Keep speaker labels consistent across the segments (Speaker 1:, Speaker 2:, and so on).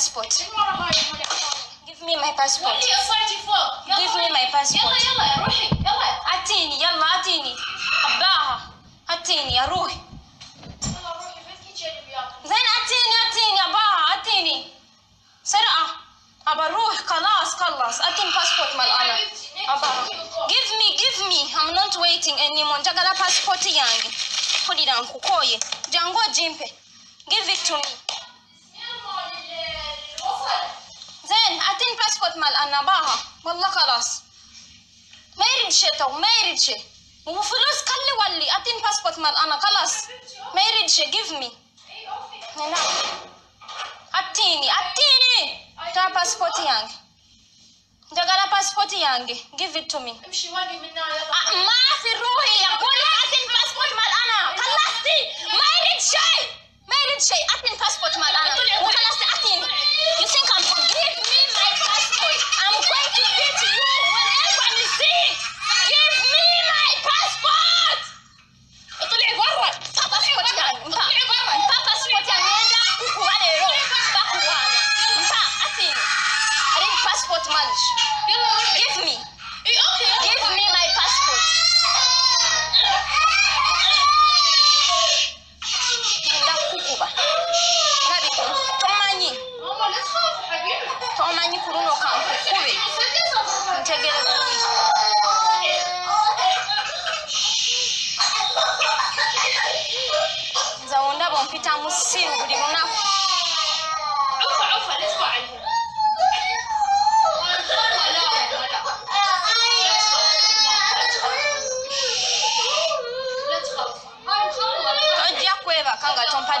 Speaker 1: passport.
Speaker 2: من ورا هاي هاي
Speaker 1: Give me my passport.
Speaker 2: ولي اصايتي فوق يلا
Speaker 1: Give me
Speaker 2: ولي.
Speaker 1: my passport.
Speaker 2: يلا يلا روحي يلا
Speaker 1: أعطيني يلا أعطيني أباها أعطيني أروح
Speaker 2: يلا روحي بدك تجيني وياكم
Speaker 1: زين أعطيني أعطيني أباها أعطيني سرعة أبى أروح خلاص خلص أعطيني passport مال أنا أباها Give me give me I'm not waiting anymore njagala passport yange mpulira nkukoye jangu ogimpe Give it to me زين عطيني باسبورت مال أنا باها. والله خلاص. ما يريد شيء تو ما يريد شيء. وفلوس خلي ولي عطيني باسبورت مال أنا خلاص. ما يريد شيء جيف مي هنا. عطيني عطيني تا باسبورت يانج تقرا باسبورت يانج جيف ات تو مي
Speaker 2: أمشي ولي من يلا
Speaker 1: ما في questions. You know, give me. Okay. Give me my passport. Tomanyi kuluno kankukube ntegere bulungi. Nze wondaba ompitamu ssiru buli lunaku. nga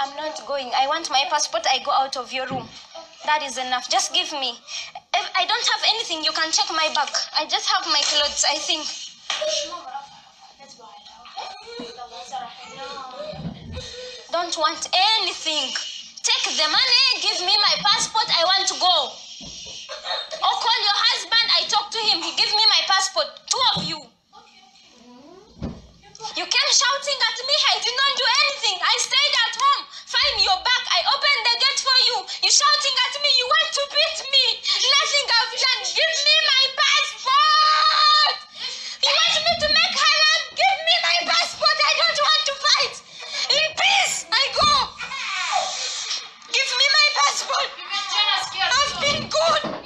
Speaker 1: I'm not going. I want my passport. I go out of your room. That is enough. Just give me. If I don't have anything, you can check my bag. I just have my clothes, I think. Don't want anything. Take the money, give me my passport. I want to go. Or call your husband. I talk to him. He give me my passport. Two of you. You came shouting at me. I did not do anything. I stayed at home. Find your bag. I opened the gate for you. You shouting at me. You want to beat me. Nothing I've done. Give me my passport. You want me to make haram? Give me my passport. I don't want to fight. In peace, I go. Give me my passport. I've been good.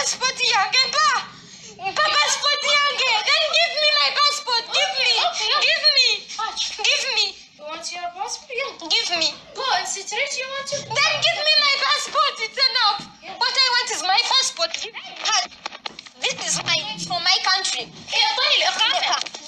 Speaker 1: Passport yange. Mpa. Mpa passport yange. Then give me my passport. Give me. Give me. Give me. Want your passport? Give me. Go, situation. You want to? Then give me my passport. It's enough. What I want is my passport. Give me that. This is my for my country. Nothing